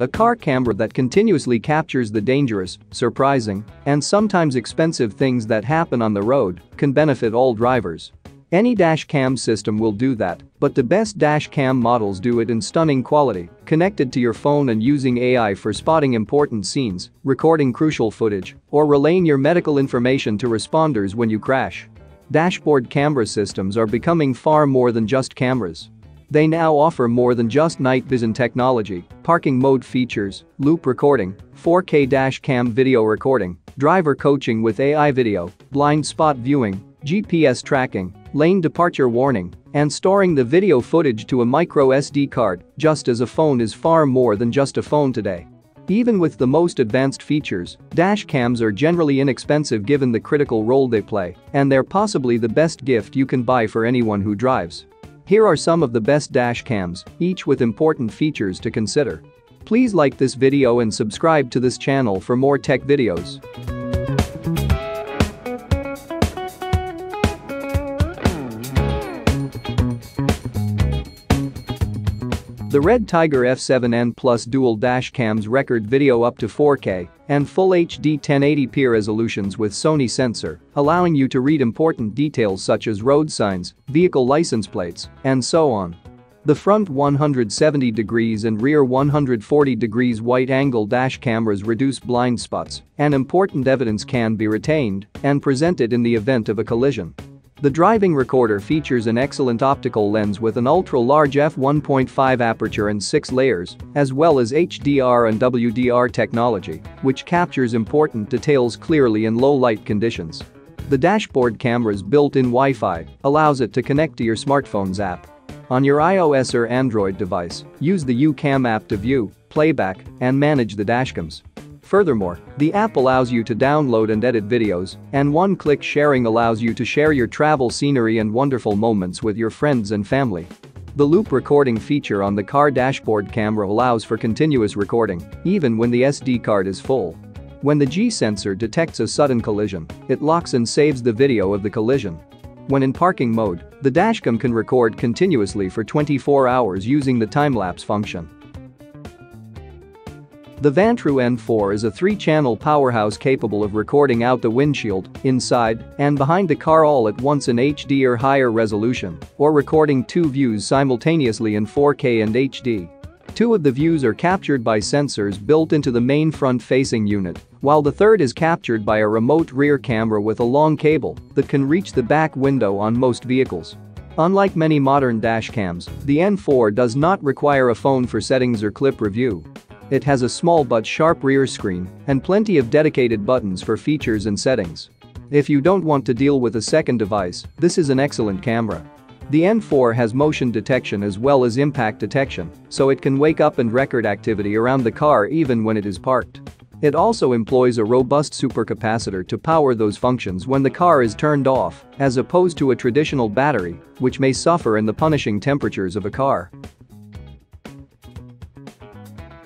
A car camera that continuously captures the dangerous, surprising, and sometimes expensive things that happen on the road can benefit all drivers. Any dash cam system will do that, but the best dash cam models do it in stunning quality, connected to your phone and using AI for spotting important scenes, recording crucial footage, or relaying your medical information to responders when you crash. Dashboard camera systems are becoming far more than just cameras. They now offer more than just night vision technology, parking mode features, loop recording, 4K dash cam video recording, driver coaching with AI video, blind spot viewing, GPS tracking, lane departure warning, and storing the video footage to a micro SD card, just as a phone is far more than just a phone today. Even with the most advanced features, dash cams are generally inexpensive given the critical role they play, and they're possibly the best gift you can buy for anyone who drives. Here are some of the best dash cams, each with important features to consider. Please like this video and subscribe to this channel for more tech videos. The Red Tiger F7N Plus dual dash cams record video up to 4K and full HD 1080p resolutions with Sony sensor, allowing you to read important details such as road signs, vehicle license plates, and so on. The front 170 degrees and rear 140 degrees wide-angle dash cameras reduce blind spots, and important evidence can be retained and presented in the event of a collision. The driving recorder features an excellent optical lens with an ultra-large f1.5 aperture and 6 layers, as well as HDR and WDR technology, which captures important details clearly in low light conditions. The dashboard camera's built-in Wi-Fi allows it to connect to your smartphone's app. On your iOS or Android device, use the UCam app to view, playback, and manage the dashcams. Furthermore, the app allows you to download and edit videos, and one-click sharing allows you to share your travel scenery and wonderful moments with your friends and family. The loop recording feature on the car dashboard camera allows for continuous recording, even when the SD card is full. When the G sensor detects a sudden collision, it locks and saves the video of the collision. When in parking mode, the dashcam can record continuously for 24 hours using the time-lapse function. The Vantrue N4 is a three-channel powerhouse capable of recording out the windshield, inside, and behind the car all at once in HD or higher resolution, or recording two views simultaneously in 4K and HD. Two of the views are captured by sensors built into the main front-facing unit, while the third is captured by a remote rear camera with a long cable that can reach the back window on most vehicles. Unlike many modern dashcams, the N4 does not require a phone for settings or clip review. It has a small but sharp rear screen and plenty of dedicated buttons for features and settings. If you don't want to deal with a second device, this is an excellent camera. The N4 has motion detection as well as impact detection, so it can wake up and record activity around the car even when it is parked. It also employs a robust supercapacitor to power those functions when the car is turned off, as opposed to a traditional battery, which may suffer in the punishing temperatures of a car.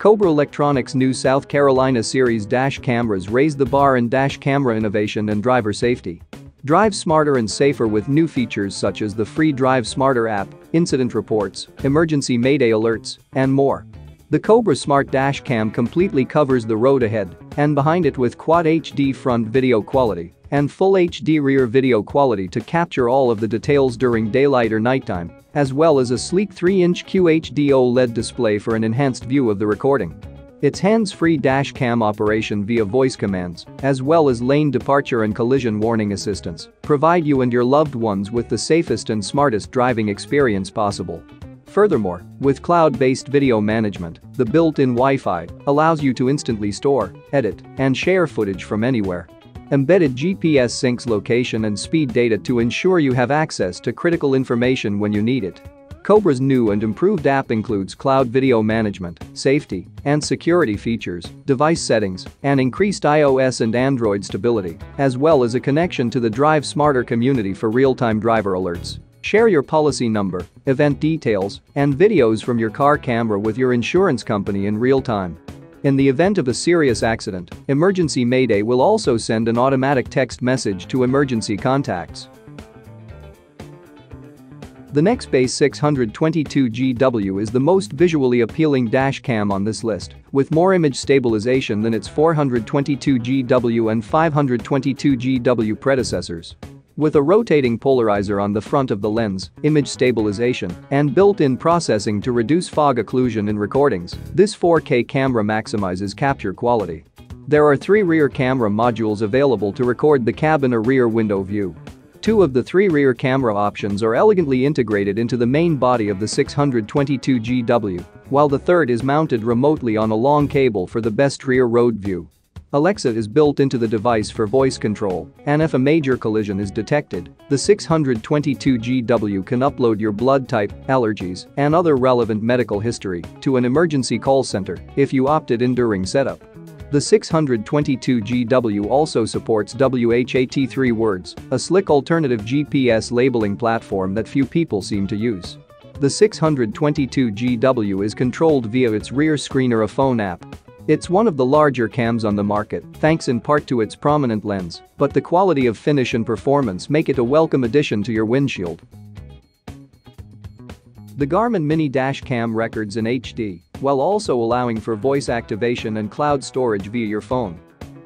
Cobra Electronics' new South Carolina Series dash cameras raise the bar in dash camera innovation and driver safety. Drive smarter and safer with new features such as the free Drive Smarter app, incident reports, emergency mayday alerts, and more. The Cobra Smart Dash Cam completely covers the road ahead and behind it with Quad HD front video quality and Full HD rear video quality to capture all of the details during daylight or nighttime, as well as a sleek 3-inch QHD OLED display for an enhanced view of the recording. Its hands-free dash cam operation via voice commands, as well as lane departure and collision warning assistance, provide you and your loved ones with the safest and smartest driving experience possible. Furthermore, with cloud-based video management, the built-in Wi-Fi allows you to instantly store, edit, and share footage from anywhere. Embedded GPS syncs location and speed data to ensure you have access to critical information when you need it. Cobra's new and improved app includes cloud video management, safety, and security features, device settings, and increased iOS and Android stability, as well as a connection to the Drive Smarter community for real-time driver alerts. Share your policy number, event details, and videos from your car camera with your insurance company in real time. In the event of a serious accident, Emergency Mayday will also send an automatic text message to emergency contacts. The Nextbase 622GW is the most visually appealing dash cam on this list, with more image stabilization than its 422GW and 522GW predecessors. With a rotating polarizer on the front of the lens, image stabilization, and built-in processing to reduce fog occlusion in recordings, this 4K camera maximizes capture quality. There are three rear camera modules available to record the cabin or rear window view. Two of the three rear camera options are elegantly integrated into the main body of the 622GW, while the third is mounted remotely on a long cable for the best rear road view. Alexa is built into the device for voice control, and if a major collision is detected, the 622GW can upload your blood type, allergies, and other relevant medical history to an emergency call center if you opted in during setup. The 622GW also supports what3words, a slick alternative GPS labeling platform that few people seem to use. The 622GW is controlled via its rear screen or a phone app. It's one of the larger cams on the market, thanks in part to its prominent lens, but the quality of finish and performance make it a welcome addition to your windshield. The Garmin Mini Dash Cam records in HD, while also allowing for voice activation and cloud storage via your phone.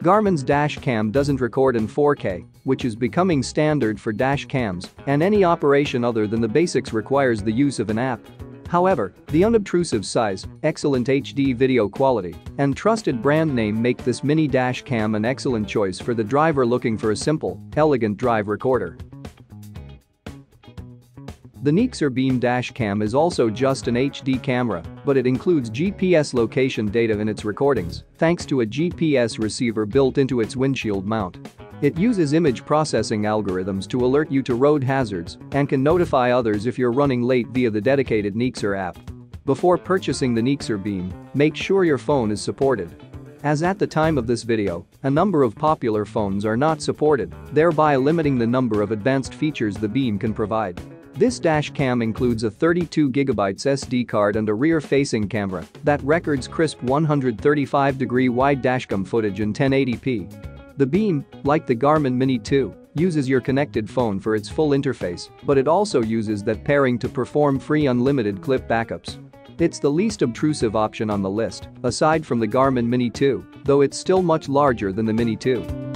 Garmin's Dash Cam doesn't record in 4K, which is becoming standard for dash cams, and any operation other than the basics requires the use of an app. However, the unobtrusive size, excellent HD video quality, and trusted brand name make this mini dash cam an excellent choice for the driver looking for a simple, elegant drive recorder. The Nexar Beam dash cam is also just an HD camera, but it includes GPS location data in its recordings, thanks to a GPS receiver built into its windshield mount. It uses image processing algorithms to alert you to road hazards and can notify others if you're running late via the dedicated Nexar app. Before purchasing the Nexar Beam, make sure your phone is supported. As at the time of this video, a number of popular phones are not supported, thereby limiting the number of advanced features the Beam can provide. This dash cam includes a 32GB SD card and a rear-facing camera that records crisp 135-degree wide dashcam footage in 1080p. The Beam, like the Garmin Mini 2, uses your connected phone for its full interface, but it also uses that pairing to perform free unlimited clip backups. It's the least obtrusive option on the list, aside from the Garmin Mini 2, though it's still much larger than the Mini 2.